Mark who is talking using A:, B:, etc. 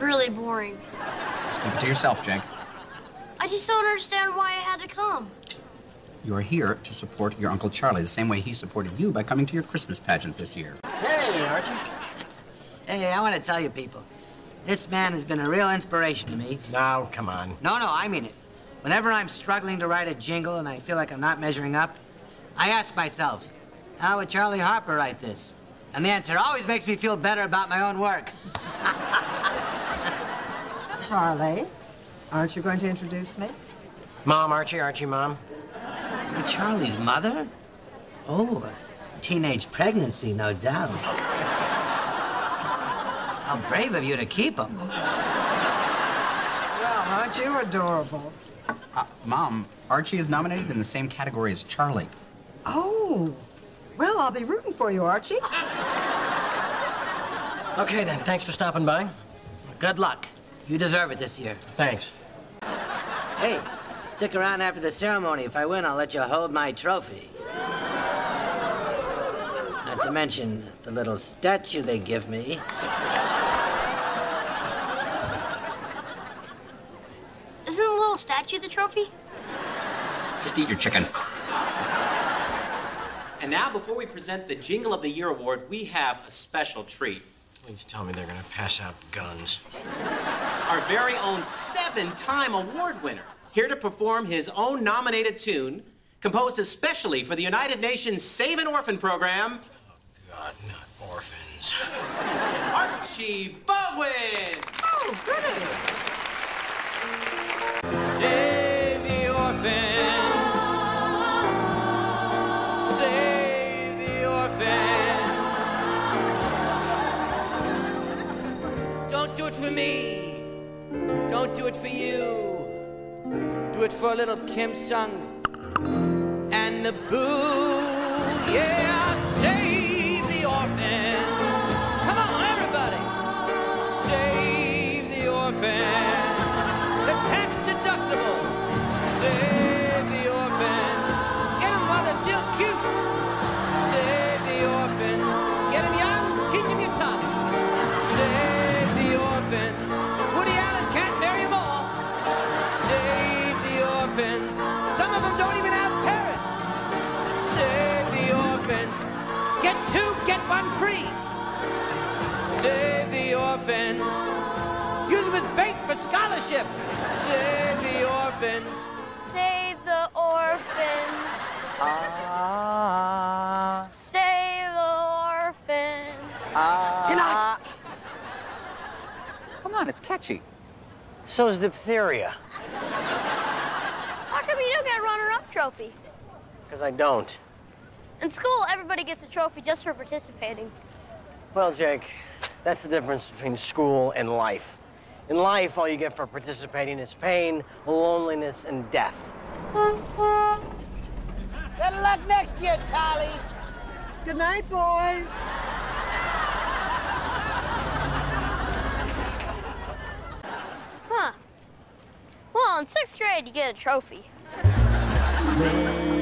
A: really boring.
B: Just keep it to yourself, Jake.
A: I just don't understand why I had to come.
B: You are here to support your Uncle Charlie the same way he supported you by coming to your Christmas pageant this year.
C: Hey, Archie.
D: Hey, I want to tell you people, this man has been a real inspiration to me.
C: Now, come on.
D: No, no, I mean it. Whenever I'm struggling to write a jingle and I feel like I'm not measuring up, I ask myself, how would Charlie Harper write this? And the answer always makes me feel better about my own work.
E: Charlie, aren't you going to introduce me?
C: Mom, Archie, Archie, Mom.
D: You're Charlie's mother? Oh, teenage pregnancy, no doubt. How brave of you to keep him.
E: Well, aren't you adorable?
B: Uh, Mom, Archie is nominated in the same category as Charlie.
E: Oh, well, I'll be rooting for you, Archie.
C: Okay, then. Thanks for stopping by.
D: Good luck. You deserve it this year.
C: Thanks.
D: Hey, stick around after the ceremony. If I win, I'll let you hold my trophy. Not to mention the little statue they give me.
A: Isn't the little statue the trophy?
B: Just eat your chicken.
F: And now, before we present the Jingle of the Year award, we have a special treat.
C: Please tell me they're gonna pass out guns.
F: Our very own seven time award winner, here to perform his own nominated tune, composed especially for the United Nations Save an Orphan program, Oh,
C: God, not orphans.
F: Archie Baldwin.
E: Oh, goody.
G: Save the orphan. Save the orphan. Don't do it for me. Don't do it for you. Do it for a little Kim Sung and the boo. Yeah, scholarships. Save the orphans. Save the orphans. Ah. Save the orphans.
D: Enough!
B: Come on, it's catchy.
C: So So's diphtheria.
A: How come you don't get a runner-up trophy?
C: Because I don't.
A: In school, everybody gets a trophy just for participating.
C: Well, Jake, that's the difference between school and life. In life, all you get for participating is pain, loneliness, and death.
G: Better luck next year, Charlie.
E: Good night, boys.
A: Huh. Well, in sixth grade, you get a trophy.